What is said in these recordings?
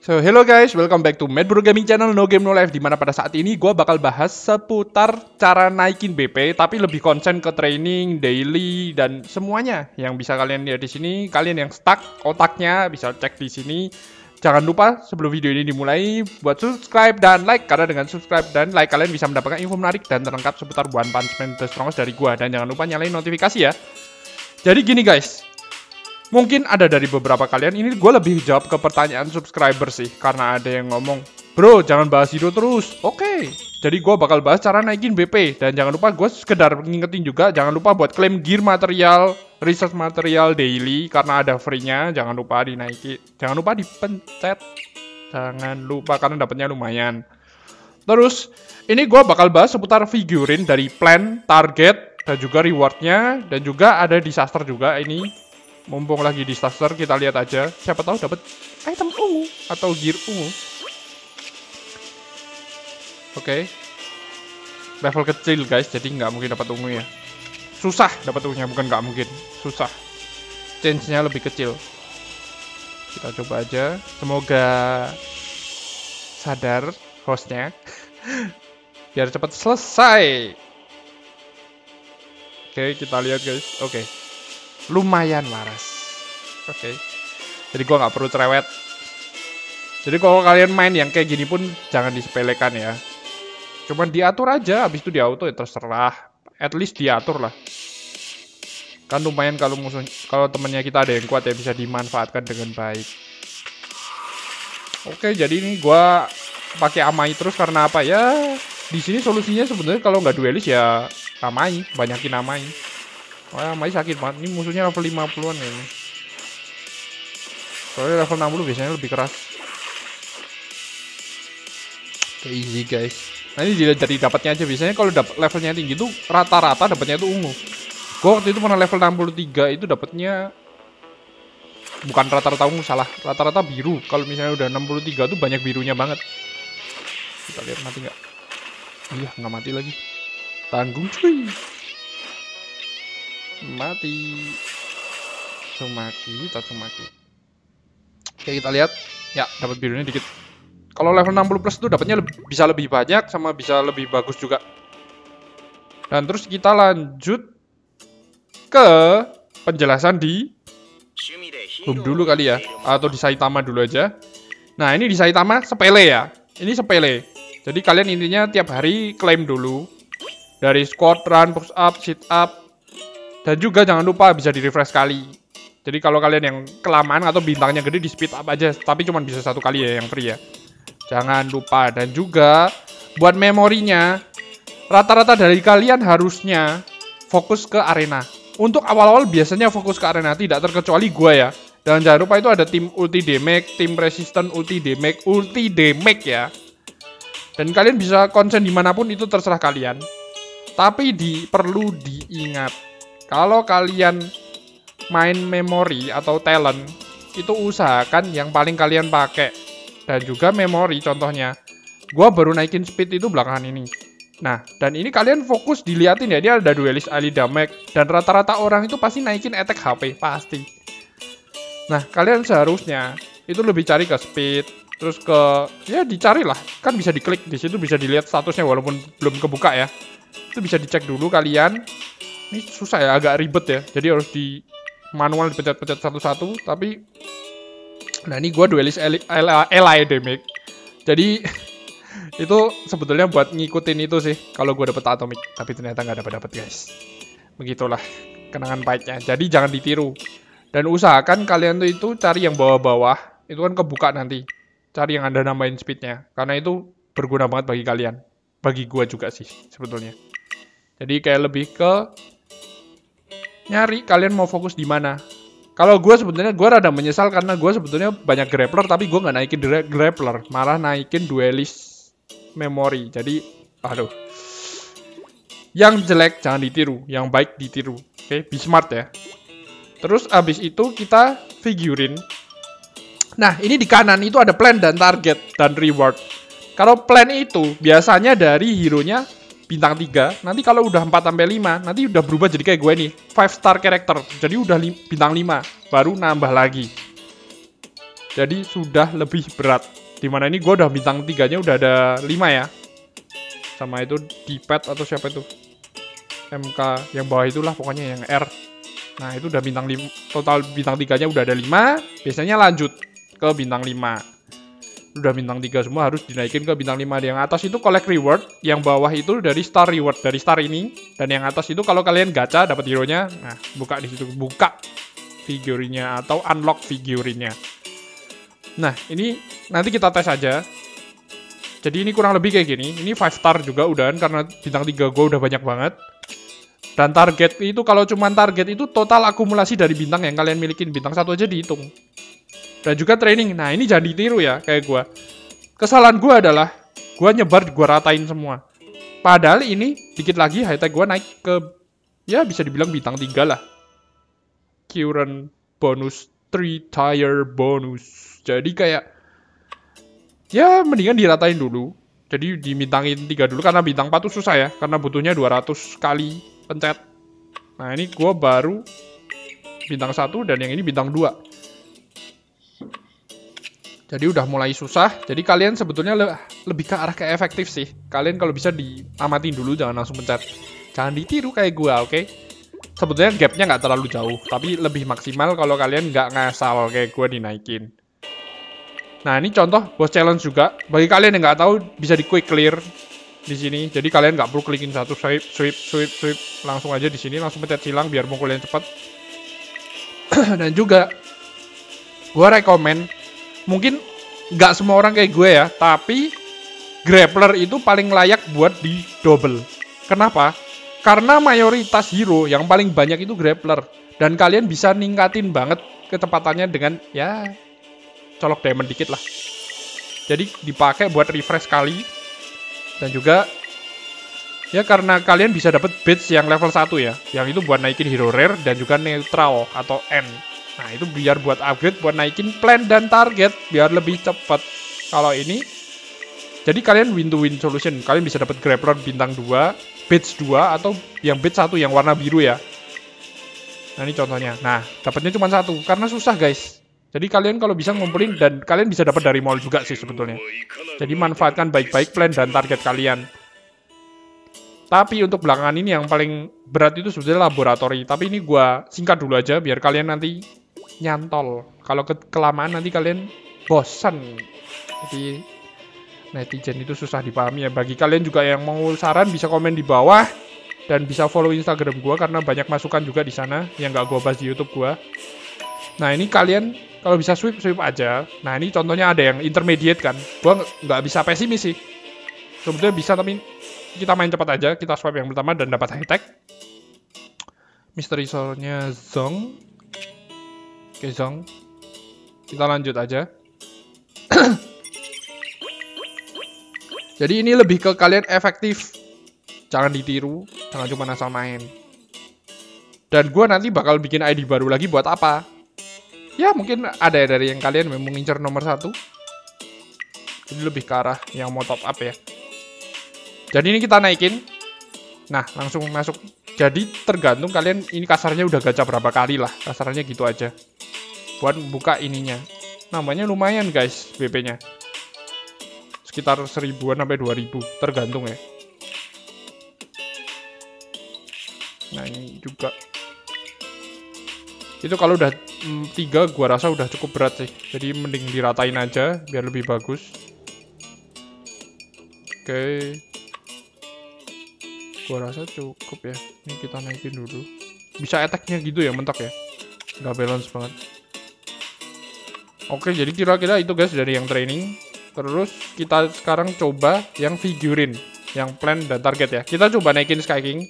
So, hello guys, welcome back to Mad Bro Gaming Channel No Game No Life Di mana pada saat ini gue bakal bahas seputar cara naikin BP Tapi lebih konsen ke training, daily, dan semuanya Yang bisa kalian lihat di sini. Kalian yang stuck otaknya bisa cek di sini. Jangan lupa sebelum video ini dimulai buat subscribe dan like karena dengan subscribe dan like kalian bisa mendapatkan info menarik dan terlengkap seputar One Punch Man The Strongest dari gua. Dan jangan lupa nyalain notifikasi ya. Jadi gini guys, mungkin ada dari beberapa kalian. Ini gue lebih jawab ke pertanyaan subscriber sih karena ada yang ngomong bro jangan bahas hero terus. Oke. Okay. jadi gue bakal bahas cara naikin BP dan jangan lupa gue sekedar ngingetin juga jangan lupa buat klaim gear material research material daily karena ada free-nya. Jangan lupa dinaiki. Jangan lupa dipencet. Jangan lupa karena dapatnya lumayan. Terus ini gue bakal bahas seputar figurin dari plan target dan juga rewardnya. Dan juga ada disaster juga ini mumpung lagi di starter kita lihat aja. Siapa tahu dapat item ungu atau gear ungu. Oke. Okay. level kecil guys. Jadi nggak mungkin dapat ungu ya. Susah dapat ungunya bukan nggak mungkin. Susah. Change nya lebih kecil. Kita coba aja. Semoga sadar hostnya. Biar cepat selesai. Oke okay, kita lihat guys. Oke. Okay lumayan waras. Oke. Okay. Jadi gua nggak perlu cerewet. Jadi kalau kalian main yang kayak gini pun jangan disepelekan ya. Cuman diatur aja, habis itu di auto ya terserah. At least diatur lah. Kan lumayan kalau musuh kalau temennya kita ada yang kuat ya bisa dimanfaatkan dengan baik. Oke, jadi ini gua pakai amai terus karena apa ya? Di sini solusinya sebenarnya kalau nggak duelis ya amai, banyakin amai. Wah, Mai sakit banget. Ini musuhnya level 50-an ya ini. Soalnya level 60 biasanya lebih keras. Oke, easy guys. Nah ini jadi dapatnya aja biasanya kalau dapat levelnya tinggi tuh rata-rata dapatnya itu ungu. Gue waktu itu pernah level 63 itu dapatnya bukan rata-rata ungu salah, rata-rata biru. Kalau misalnya udah 63 tuh banyak birunya banget. Kita lihat mati nggak? Iya nggak mati lagi. Tanggung cuy mati Sumaki mati. Oke kita lihat. Ya dapat birunya dikit. Kalau level 60 plus itu dapatnya bisa lebih banyak sama bisa lebih bagus juga. Dan terus kita lanjut ke penjelasan di Hum dulu kali ya atau di Saitama dulu aja. Nah ini di Saitama sepele ya. Ini sepele. Jadi kalian intinya tiap hari klaim dulu dari squat run push up sit up. Dan juga jangan lupa bisa di refresh kali. Jadi kalau kalian yang kelamaan atau bintangnya gede di speed up aja, tapi cuma bisa satu kali ya yang free ya. Jangan lupa dan juga buat memorinya rata-rata dari kalian harusnya fokus ke arena. Untuk awal-awal biasanya fokus ke arena, tidak terkecuali gue ya. Dan jangan lupa itu ada tim ulti damage, tim resistant ulti damage, ulti damage ya. Dan kalian bisa konsen di mana pun itu terserah kalian. Tapi di perlu diingat kalau kalian main memori atau talent, itu usahakan yang paling kalian pakai. Dan juga memori contohnya. Gua baru naikin speed itu belakangan ini. Nah, dan ini kalian fokus diliatin ya, dia ada duelist Ali Damek. Dan rata-rata orang itu pasti naikin attack HP, pasti. Nah, kalian seharusnya itu lebih cari ke speed, terus ke ya dicari lah kan bisa diklik di situ bisa dilihat statusnya walaupun belum kebuka ya itu bisa dicek dulu kalian ini susah ya agak ribet ya jadi harus di manual dipencet-pencet satu-satu tapi nah ini gue duelis Eli Demic jadi itu sebetulnya buat ngikutin itu sih kalau gue dapet atomic tapi ternyata nggak dapat dapat guys. Begitulah kenangan pahitnya. Jadi jangan ditiru. Dan usahakan kalian tuh itu cari yang bawah-bawah itu kan kebuka nanti. Cari yang anda nambahin speednya karena itu berguna banget bagi kalian. Bagi gue juga sih sebetulnya. Jadi kayak lebih ke nyari kalian mau fokus di mana. Kalau gue sebetulnya gue rada menyesal karena gue sebetulnya banyak grappler tapi gue nggak naikin grappler, malah naikin duelist memory. Jadi, aduh. Yang jelek jangan ditiru, yang baik ditiru. Oke, okay? be smart ya. Terus abis itu kita figurin. Nah, ini di kanan itu ada plan dan target dan reward. Kalau plan itu biasanya dari hero-nya bintang 3. Nanti kalau udah 4 sampai 5, nanti udah berubah jadi kayak gue nih, 5 star character. Jadi udah bintang 5, baru nambah lagi. Jadi sudah lebih berat. Di mana ini gue udah bintang tiganya udah ada 5 ya. Sama itu D-pad atau siapa itu? MK yang bawah itulah pokoknya yang R. Nah itu udah bintang 5, total bintang tiganya udah ada 5. Biasanya lanjut ke bintang 5 udah bintang 3 semua harus dinaikin ke bintang 5 yang atas itu collect reward yang bawah itu dari star reward dari star ini. Dan yang atas itu kalau kalian gacha dapat hero nya nah buka di situ. Buka figurinya atau unlock figurinya nah ini nanti kita tes aja. Jadi ini kurang lebih kayak gini. Ini 5 star juga udah karena bintang 3 gue udah banyak banget. Dan target itu kalau cuma target itu total akumulasi dari bintang yang kalian milikin. Bintang satu aja dihitung dan juga training. Nah ini jangan ditiru ya kayak gue. Kesalahan gue adalah gue nyebar gue ratain semua. Padahal ini dikit lagi high tech gue naik ke ya bisa dibilang bintang 3 lah. Current bonus 3 tire bonus. Jadi kayak ya mendingan diratain dulu. Jadi dimintangin 3 dulu karena bintang 4 tuh susah ya karena butuhnya 200 kali pencet. Nah, ini gue baru bintang 1 dan yang ini bintang 2. Jadi udah mulai susah. Jadi kalian sebetulnya le lebih ke arah ke efektif sih. Kalian kalau bisa diamatin dulu, jangan langsung pencet. Jangan ditiru kayak gua, oke? Okay? Sebetulnya gapnya nggak terlalu jauh, tapi lebih maksimal kalau kalian nggak ngasal kayak gua dinaikin. Nah ini contoh boss challenge juga. Bagi kalian yang nggak tahu bisa di quick clear di sini. Jadi kalian nggak perlu klikin satu swipe, sweep, sweep, sweep, langsung aja di sini langsung pencet silang biar mukulnya cepat. Dan juga gua rekomend mungkin nggak semua orang kayak gue ya, tapi grappler itu paling layak buat di double. Kenapa? Karena mayoritas hero yang paling banyak itu grappler dan kalian bisa ningkatin banget kecepatannya dengan ya colok diamond dikit lah. Jadi dipakai buat refresh kali dan juga ya karena kalian bisa dapat bits yang level 1 ya, yang itu buat naikin hero rare dan juga neutral atau N Nah, itu biar buat upgrade, buat naikin plan dan target biar lebih cepat. Kalau ini jadi kalian win to win solution. Kalian bisa dapat grappler bintang 2, badge 2 atau yang badge 1 yang warna biru ya. Nah, ini contohnya. Nah, dapatnya cuma satu karena susah, guys. Jadi kalian kalau bisa ngumpulin dan kalian bisa dapat dari mall juga sih sebetulnya. Jadi manfaatkan baik-baik plan dan target kalian. Tapi untuk belakangan ini yang paling berat itu sebetulnya laboratori. Tapi ini gua singkat dulu aja biar kalian nanti nyantol. Kalau ke kelamaan nanti kalian bosan. Jadi netizen itu susah dipahami ya. Bagi kalian juga yang mau saran bisa komen di bawah dan bisa follow Instagram gua karena banyak masukan juga di sana yang gak gua bahas di YouTube gua. Nah ini kalian kalau bisa sweep sweep aja. Nah ini contohnya ada yang intermediate kan. Gua nggak bisa pesimis sih. Sebetulnya bisa tapi kita main cepat aja. Kita swipe yang pertama dan dapat high tech. Misteri soalnya Zong Oke, Zong. Kita lanjut aja. Jadi ini lebih ke kalian efektif. Jangan ditiru, jangan cuma asal main. Dan gue nanti bakal bikin ID baru lagi buat apa? Ya mungkin ada dari yang kalian yang mengincar nomor satu. Ini lebih ke arah yang mau top up ya. Jadi ini kita naikin. Nah, langsung masuk. Jadi tergantung kalian ini kasarnya udah gacha berapa kali lah. Kasarnya gitu aja buat buka ininya. Namanya lumayan guys BP-nya. Sekitar seribuan sampai dua ribu, tergantung ya. Nah ini juga. Itu kalau udah mm, tiga gua rasa udah cukup berat sih. Jadi mending diratain aja biar lebih bagus. Oke. Gua rasa cukup ya. Ini kita naikin dulu. Bisa attack-nya gitu ya mentok ya. Nggak balance banget. Oke, jadi kira-kira itu guys dari yang training. Terus kita sekarang coba yang figurin, yang plan dan target ya. Kita coba naikin Sky King.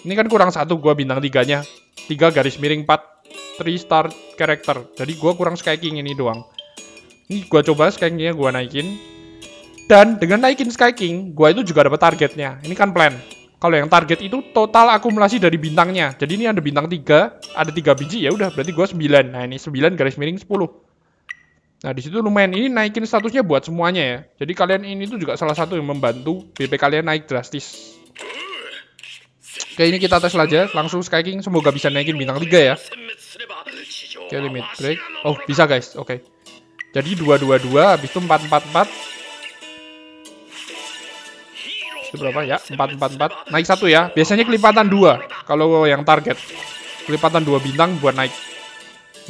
Ini kan kurang satu gua bintang tiganya. Tiga garis miring 4 3 star character. Jadi gua kurang Sky King ini doang. Ini gua coba Sky Kingnya gua naikin. Dan dengan naikin Sky King, gua itu juga dapat targetnya. Ini kan plan. Kalau yang target itu total akumulasi dari bintangnya. Jadi ini ada bintang 3, ada 3 biji ya udah berarti gua 9. Nah, ini 9 garis miring 10. Nah, di situ lumayan ini naikin statusnya buat semuanya ya. Jadi kalian ini tuh juga salah satu yang membantu BP kalian naik drastis. Oke, ini kita tes aja. Langsung Sky King semoga bisa naikin bintang 3 ya. Oke, limit break. Oh, bisa guys. Oke. Jadi 222 habis itu 444. Itu berapa ya? 444. Naik satu ya. Biasanya kelipatan dua kalau yang target. Kelipatan dua bintang buat naik.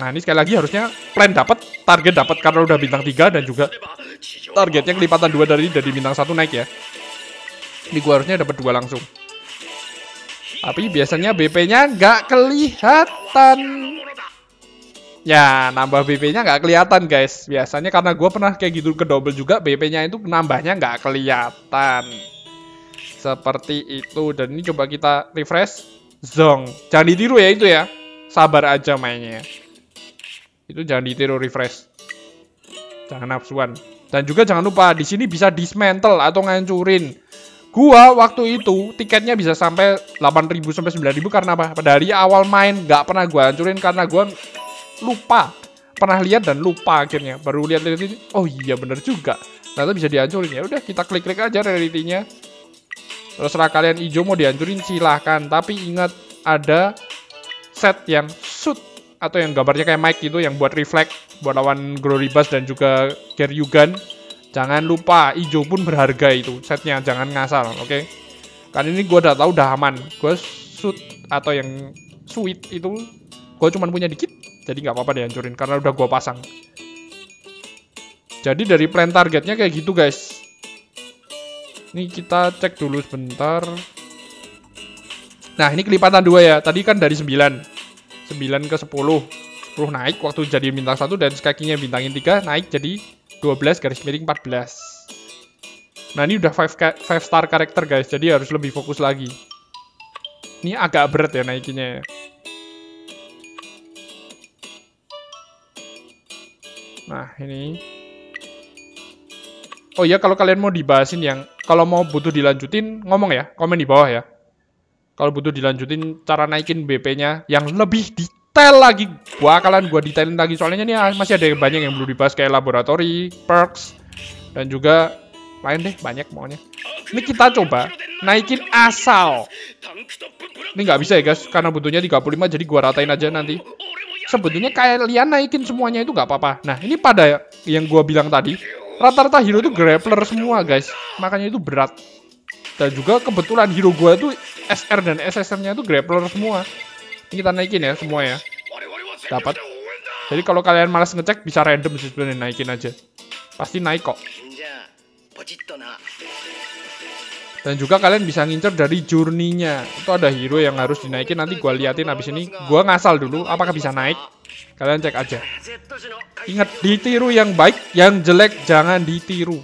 Nah, ini sekali lagi harusnya plan dapat, target dapat karena udah bintang 3 dan juga targetnya kelipatan dua dari dari bintang satu naik ya. Ini gua harusnya dapat dua langsung. Tapi biasanya BP-nya nggak kelihatan. Ya, nambah BP-nya nggak kelihatan, guys. Biasanya karena gue pernah kayak gitu ke double juga, BP-nya itu nambahnya nggak kelihatan. Seperti itu. Dan ini coba kita refresh. Zong. Jangan ditiru ya itu ya. Sabar aja mainnya. Itu jangan ditiru refresh. Jangan nafsuan. Dan juga jangan lupa, di sini bisa dismantle atau ngancurin. Gua waktu itu tiketnya bisa sampai 8.000 sampai 9.000 karena apa? Dari awal main nggak pernah gua hancurin karena gua lupa pernah lihat dan lupa akhirnya baru lihat ini oh iya bener juga ternyata bisa dihancurin ya udah kita klik klik aja realitinya terserah kalian hijau mau dihancurin silahkan tapi ingat ada set yang shoot atau yang gambarnya kayak mic gitu yang buat reflect buat lawan Glory Bus dan juga Geryugan jangan lupa hijau pun berharga itu setnya jangan ngasal oke okay? kan ini gue udah tahu udah aman gue shoot atau yang sweet itu gue cuma punya dikit jadi nggak apa-apa dihancurin karena udah gua pasang. Jadi dari plan targetnya kayak gitu guys. Ini kita cek dulu sebentar. Nah ini kelipatan dua ya. Tadi kan dari 9. 9 ke 10. 10 naik waktu jadi bintang 1 dan kakinya bintangin 3 naik jadi 12 garis miring 14. Nah ini udah 5, 5 star karakter guys. Jadi harus lebih fokus lagi. Ini agak berat ya naikinnya ya. Nah, ini. Oh iya, kalau kalian mau dibahasin yang kalau mau butuh dilanjutin, ngomong ya, komen di bawah ya. Kalau butuh dilanjutin cara naikin BP-nya yang lebih detail lagi, gua kalian gua detailin lagi soalnya ini masih ada banyak yang belum dibahas kayak laboratori, perks dan juga lain deh banyak maunya. Ini kita coba naikin asal. Ini nggak bisa ya guys, karena butuhnya 35 jadi gua ratain aja nanti sebetulnya kalian naikin semuanya itu nggak apa-apa. Nah, ini pada yang gue bilang tadi, rata-rata hero itu grappler semua, guys. Makanya itu berat. Dan juga kebetulan hero gue itu SR dan SSR-nya itu grappler semua. Ini kita naikin ya semua ya. Dapat. Jadi kalau kalian malas ngecek bisa random sih sebenarnya naikin aja. Pasti naik kok. Dan juga kalian bisa ngincer dari journey-nya. Itu ada hero yang harus dinaikin. Nanti gue liatin abis ini. Gue ngasal dulu apakah bisa naik. Kalian cek aja. Ingat, ditiru yang baik. Yang jelek jangan ditiru.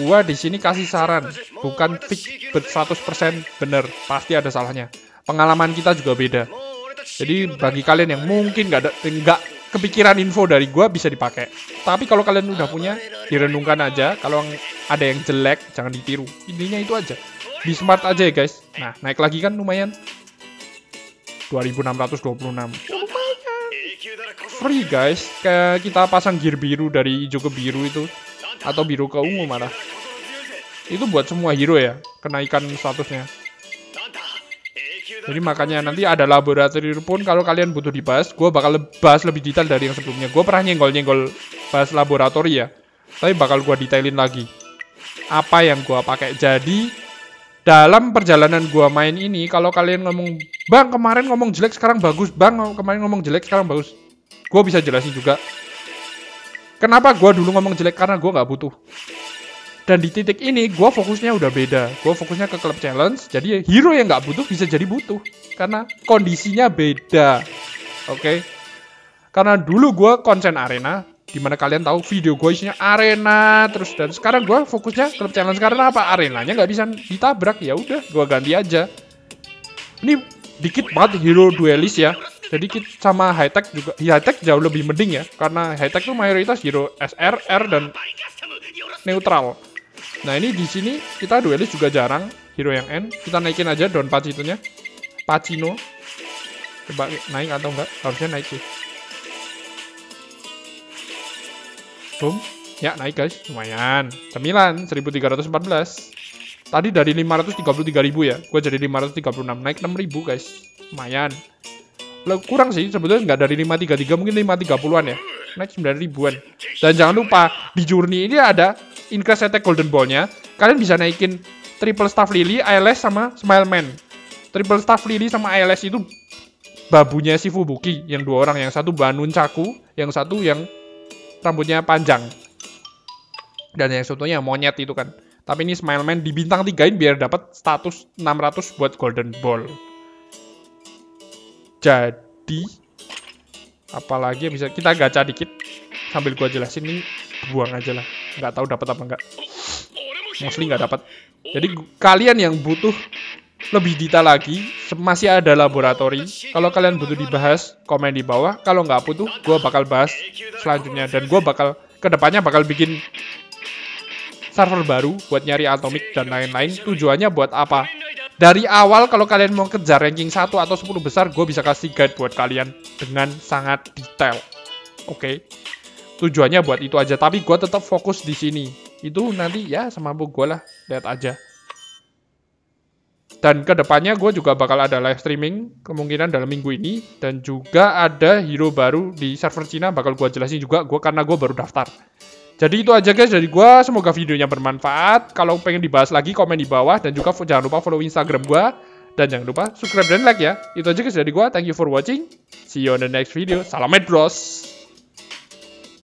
Gua di sini kasih saran. Bukan fix 100% bener. Pasti ada salahnya. Pengalaman kita juga beda. Jadi bagi kalian yang mungkin nggak ada nggak kepikiran info dari gue bisa dipakai. Tapi kalau kalian udah punya, direnungkan aja. Kalau ada yang jelek, jangan ditiru. Intinya itu aja. Be smart aja ya guys. Nah, naik lagi kan lumayan. 2626. lumayan. Free guys. Kayak kita pasang gear biru dari hijau ke biru itu. Atau biru ke ungu malah. Itu buat semua hero ya. Kenaikan statusnya. Jadi makanya nanti ada laboratorium pun kalau kalian butuh dibahas, gue bakal bahas lebih detail dari yang sebelumnya. Gue pernah nyenggol-nyenggol bahas laboratori ya, tapi bakal gue detailin lagi. Apa yang gue pakai. Jadi dalam perjalanan gue main ini, kalau kalian ngomong, bang kemarin ngomong jelek sekarang bagus, bang kemarin ngomong jelek sekarang bagus, gue bisa jelasin juga. Kenapa gue dulu ngomong jelek karena gue nggak butuh. Dan di titik ini, gue fokusnya udah beda. Gue fokusnya ke club challenge. Jadi hero yang nggak butuh bisa jadi butuh. Karena kondisinya beda. Oke. Okay? Karena dulu gue konsen arena. Di mana kalian tahu video gue isinya arena. Terus dan sekarang gue fokusnya club challenge. Karena apa? Arenanya nggak bisa ditabrak. Ya udah, gue ganti aja. Ini dikit banget hero duelis ya. Jadi kita sama high tech juga. High tech jauh lebih mending ya. Karena high tech tuh mayoritas hero SR, R, dan neutral. Nah ini di sini kita duelis juga jarang hero yang N. Kita naikin aja Don Pacinonya. Pacino. Coba naik atau enggak? Harusnya naik sih. Boom. Ya naik guys, lumayan. 9, 1314. Tadi dari 533 ribu ya, gue jadi 536, naik 6 ribu guys. Lumayan. Kurang sih, sebetulnya nggak dari 533, mungkin 530-an ya. naik 9 ribuan. Dan jangan lupa, di Journey ini ada increase attack golden ball-nya. Kalian bisa naikin triple staff lily, ILS, sama smile man. Triple staff lily sama ILS itu babunya si Fubuki yang dua orang, yang satu banun caku, yang satu yang rambutnya panjang. Dan yang satunya monyet itu kan. Tapi ini Smile Man di bintang 3 biar dapat status 600 buat Golden Ball. Jadi apalagi bisa kita gacha dikit sambil gua jelasin ini buang aja lah. Nggak tahu dapat apa enggak. Mostly nggak dapat. Jadi kalian yang butuh lebih detail lagi, masih ada laboratori. Kalau kalian butuh dibahas, komen di bawah. Kalau nggak butuh, gue bakal bahas selanjutnya. Dan gue bakal, ke depannya bakal bikin server baru buat nyari Atomic dan lain-lain. Tujuannya buat apa? Dari awal kalau kalian mau kejar ranking 1 atau 10 besar, gue bisa kasih guide buat kalian dengan sangat detail. Oke. Okay? Tujuannya buat itu aja, tapi gue tetap fokus di sini. Itu nanti ya semampu gue lah, lihat aja. Dan ke depannya gue juga bakal ada live streaming kemungkinan dalam minggu ini dan juga ada hero baru di server Cina bakal gue jelasin juga gue karena gue baru daftar. Jadi itu aja guys dari gue, semoga videonya bermanfaat. Kalau pengen dibahas lagi komen di bawah dan juga jangan lupa follow Instagram gue dan jangan lupa subscribe dan like ya. Itu aja guys dari gue, thank you for watching. See you on the next video. Salam Bros.